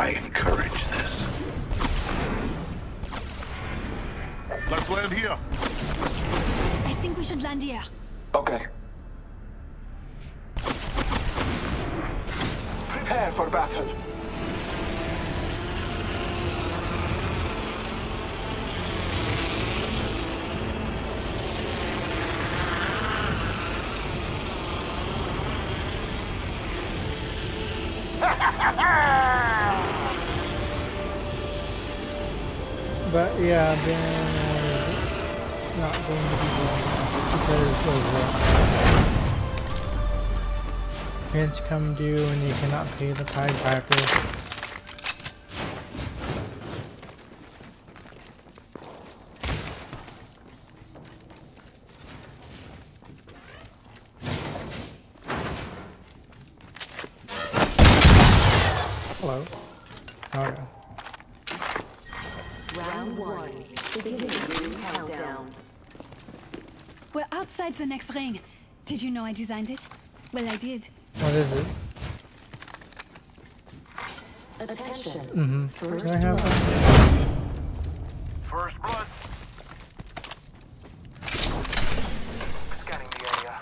I encourage this. Let's land here. I think we should land here. Okay. Prepare for battle. Yeah, Ben not going to be because of uh, rents come due and you cannot pay the Pied Piper. Hello. Okay. Round one. Beginning ring countdown. We're outside the next ring. Did you know I designed it? Well, I did. What is it? Attention. Mm-hmm. First Do I have blood. First blood. Scanning the area.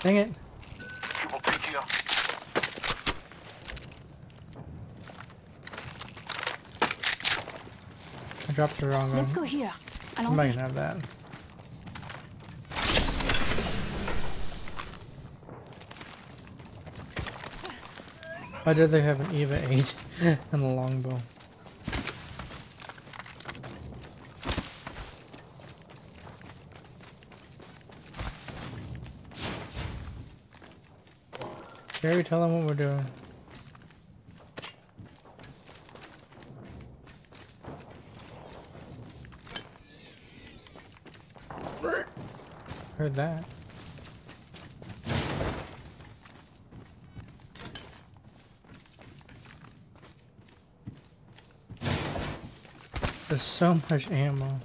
Dang it. Triple take here. I dropped the wrong one. Let's go here. I'm not gonna have that. I'd rather have an Eva 8 and a longbow. Gary, tell them what we're doing. Heard that. There's so much ammo.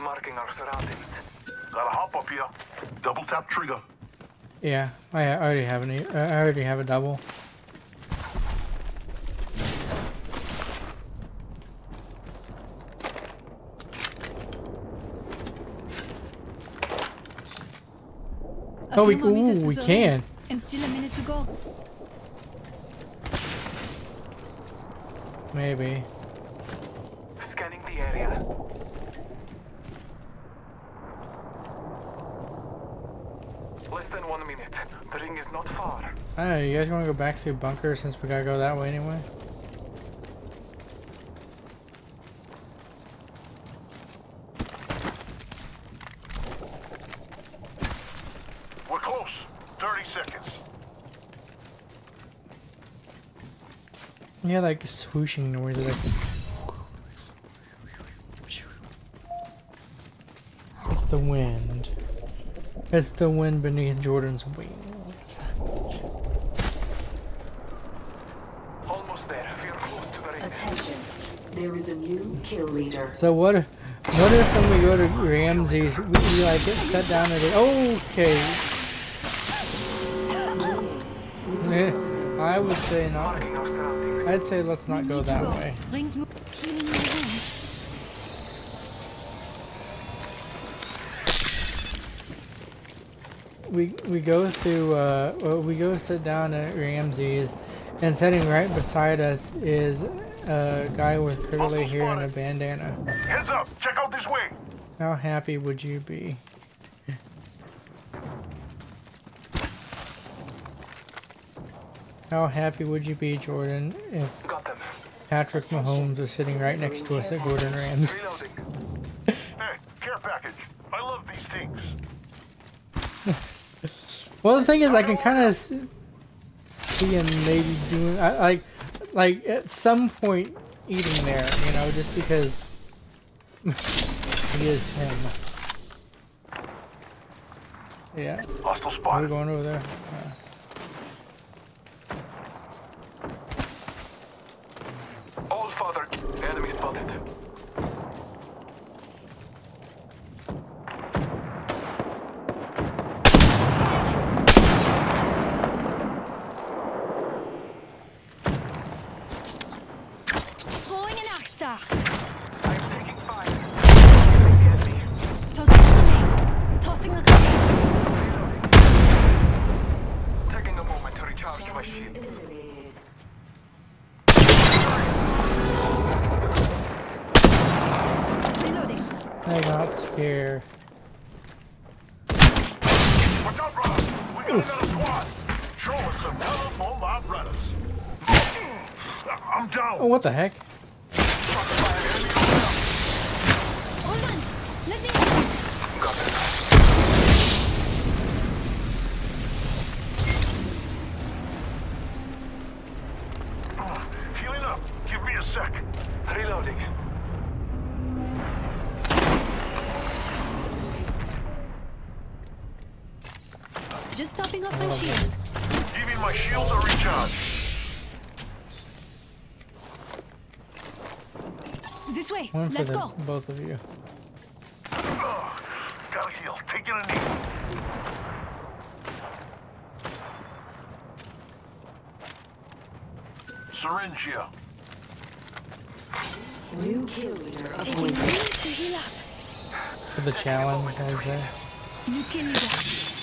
Marking our surroundings. Gotta hop up here. Double tap trigger. Yeah, I already have an. e- I already have a double. A Oh, we few more meters ooh, we can. And still a minute to go. Maybe. Scanning the area. Than one minute. The ring is not far. I don't know. You guys want to go back through bunker since we gotta go that way anyway? We're close. 30 seconds. Yeah, like swooshing noise. Like. It's the wind. It's the wind beneath Jordan's wings. Almost there. We're close to the ring. Attention. There is a new kill leader. So what? if- What if when we go to Ramses, we, we like get set down and okay? Eh, I would say not. Marking our surroundings. I'd say let's not go that way. We we go through. Uh, well, we go sit down at Ramses, and sitting right beside us is a guy with curly hair and a bandana. Heads up. Check out this way. How happy would you be? How happy would you be, Jordan, if Patrick Mahomes was sitting right next to us at Gordon Ramsay? Reloading. Hey, care package. I love these things. Well, the thing is, I can kind of see him maybe doing, I, like, like at some point eating there, you know, just because he is him. Yeah. Hostile We're spotted. going over there. Yeah. All father. Enemy spotted. Throwing an. I'm taking fire. Tossing a grenade. Tossing a grenade. Taking a moment to recharge my shields. Reloading. I got scared. Watch out, brother. We got another squad. Show us some colorful mob runners. I'm down. Oh, what the heck? This way. One for Let's the go. both of you. Ugh. Gotta heal. Taking a knee. Syringe here. New kill leader Taking a appointed. to heal up. For the challenge, I was there. New kill leader.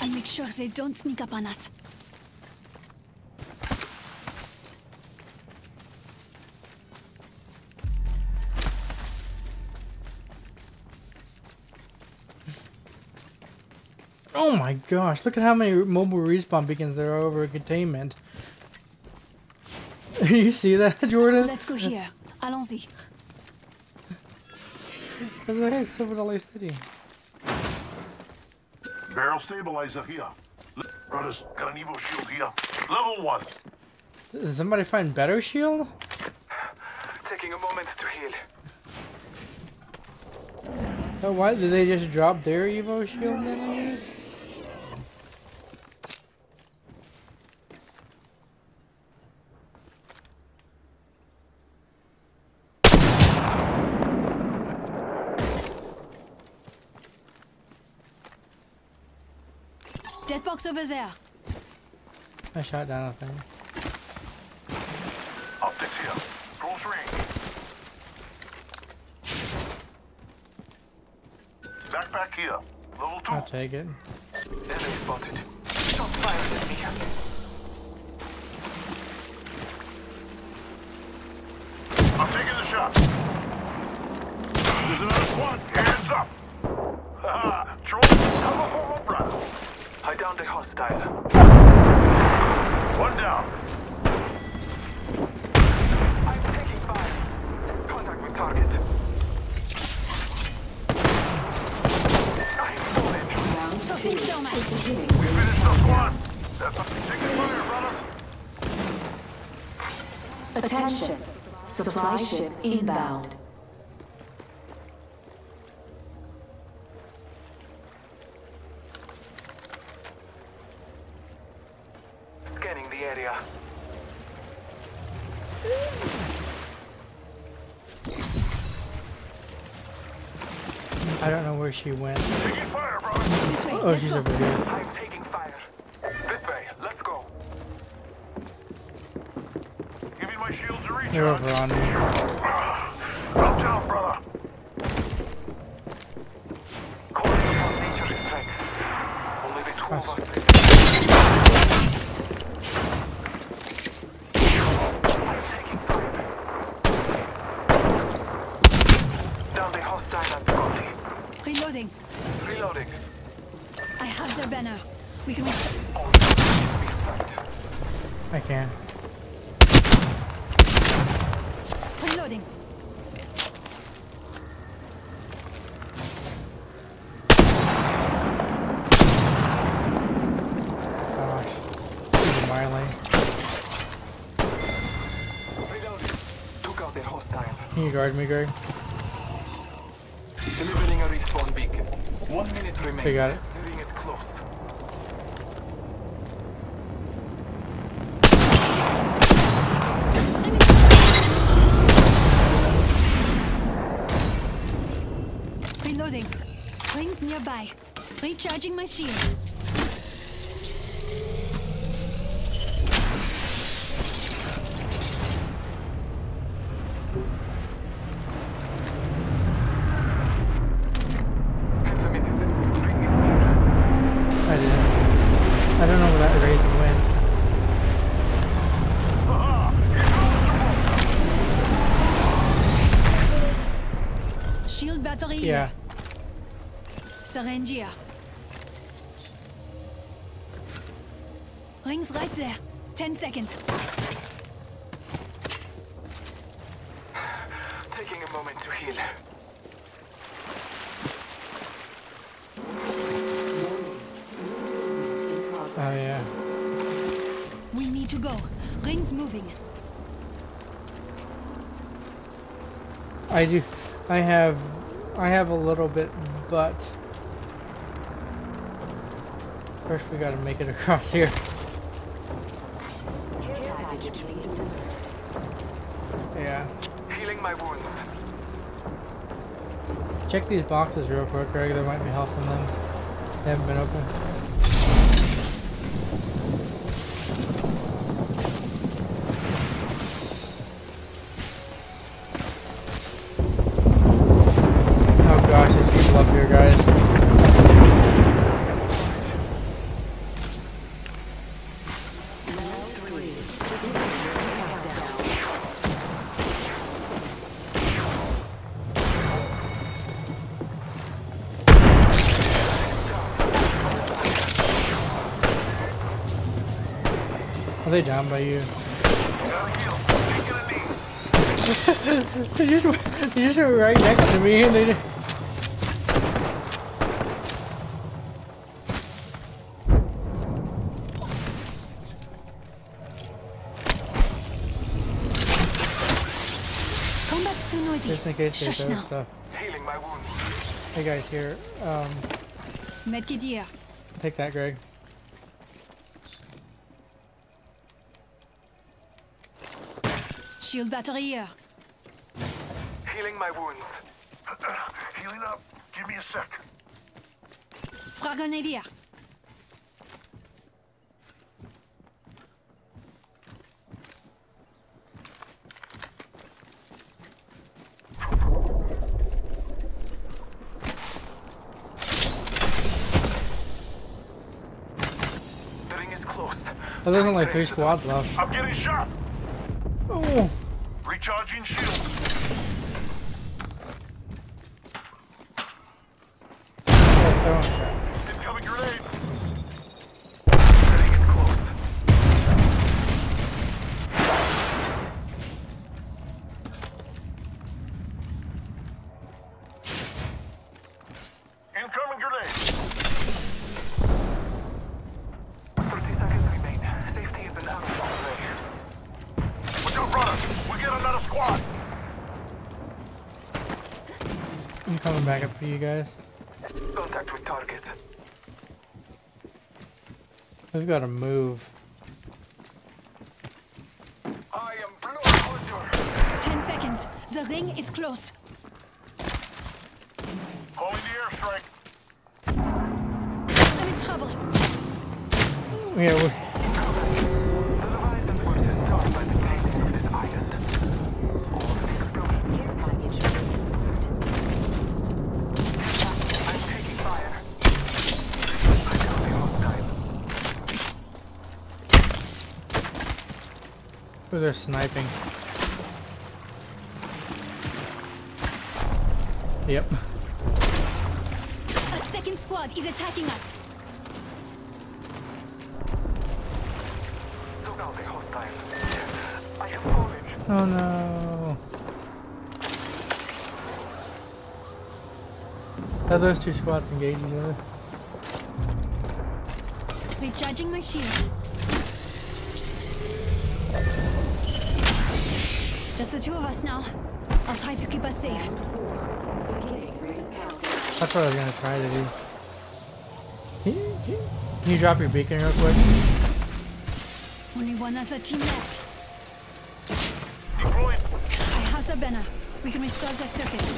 I'll make sure they don't sneak up on us. Oh my gosh, look at how many mobile respawn beacons there are over containment. you see that, Jordan? Let's go here. Allons-y. That's like Silver Dollar City. Barrel stabilizer here. Brothers, got an Evo shield here. Level one. Did somebody find better shield? Taking a moment to heal. Oh, why did they just drop their Evo shield then? I guess? Box over there. I shot down a thing. Optics here. Close range. Backpack here. Level two. I'll take it. Enemy spotted. Shot fired at me. I'm taking the shot. There's another squad. Hands up. Haha. Troll. Cover for my brothers. I downed a hostile. One down. I'm taking fire. Contact with target. I'm falling. Round Tossing two. We finished the squad. That's a taking fire, brothers. Attention. Supply ship inbound. She went. Taking fire, brothers. This oh, way. Oh, Let's she's go. over here. I'm taking fire. This way. Let's go. Giving my shields a They're over on me. Ah, Drop down, brother. Calling upon nature's strength. Only the two of us. I'm taking fire. Down the hostile at Scotty. Reloading. Reloading. I have their banner. We can reach. All targets be sight. I can. Reloading. Gosh. This is. Reloading. Took out the hostile. Can you guard me, Greg? Delivering a respawn beacon. One minute remains. They got it. The ring is close. nearby. Recharging my shields. Half a minute. Ring is near. I didn't. I don't know where that raise went. Shield battery Yeah. here. Syringe right there. Ten seconds. Taking a moment to heal. Oh yeah. We need to go. Rings moving. I do. I have. I have a little bit, but first we gotta make it across here. Care package being delivered. Yeah. Healing my wounds. Check these boxes real quick, Greg. There might be help in them. They haven't been open. They down by you? Gotta heal. Taking a knee. They just, they just were right next to me, and they. didn't- Combat's too noisy. Just in case they throw stuff. Healing my wounds. Hey guys, here. Um, Medkit here. take that, Greg. Shield battery here. Healing my wounds. Healing up. Give me a sec. Frag grenade here. The ring is close. There's only three squads left. I'm getting shot. Oh, Recharging shield. they're throwing I'm coming back up for you guys. Contact with target. We've got to move. I am blue hunter. Ten seconds. The ring is close. Calling the airstrike. I'm in trouble. Yeah, we oh, they're sniping. Yep. A second squad is attacking us. Took out a hostile. I have fallen. Oh no. How those two squads engage each other? Recharging my shields. Just the two of us now. I'll try to keep us safe. Beginning ring countdown. That's what I was gonna try to do. Can you, can you- can you drop your beacon real quick? Only one other team left. Deployed. I have the banner. We can restore the circuits.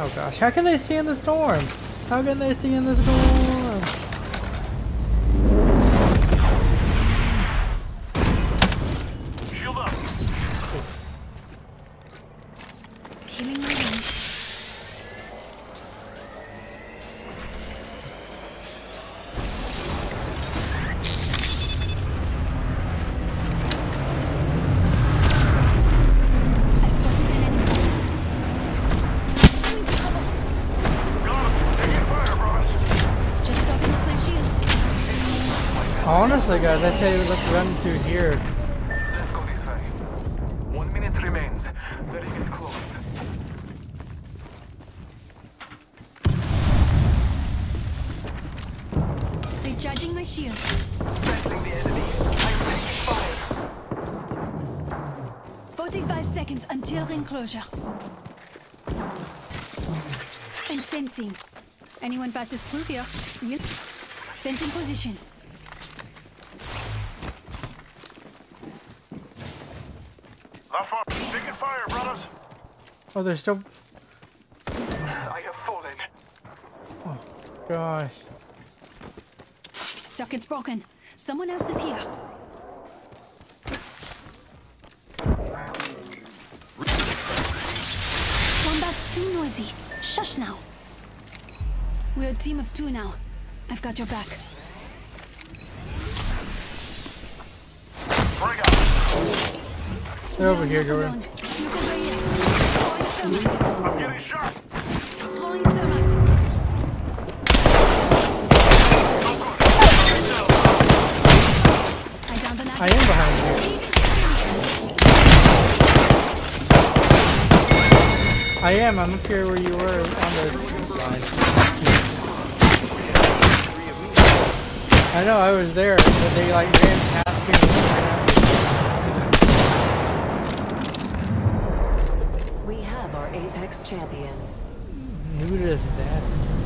Oh gosh, how can they see in the storm? How can they see in the storm? Shields. Honestly, guys, I say let's run to here. Let's go this way. One minute remains. The ring is closed. Recharging my shields. Battling the enemy. I'm taking fire. 45 seconds until ring closure. And fencing. Anyone passes through here, yep. Fencing position. Not far. Taking fire, brothers. Oh, there's still. I have fallen. Oh, gosh. Circuit's broken. Someone else is here. Combat's too noisy. Shush now. We're a team of two now. I've got your back. They're over here, You're Jordan. not alone. Over here. Throwing thermite. Getting shot. Throwing thermite. I I am behind you. I am. I'm up here where you were on the line. I know. I was there, but they like ran past me. We have our Apex champions. Who does that?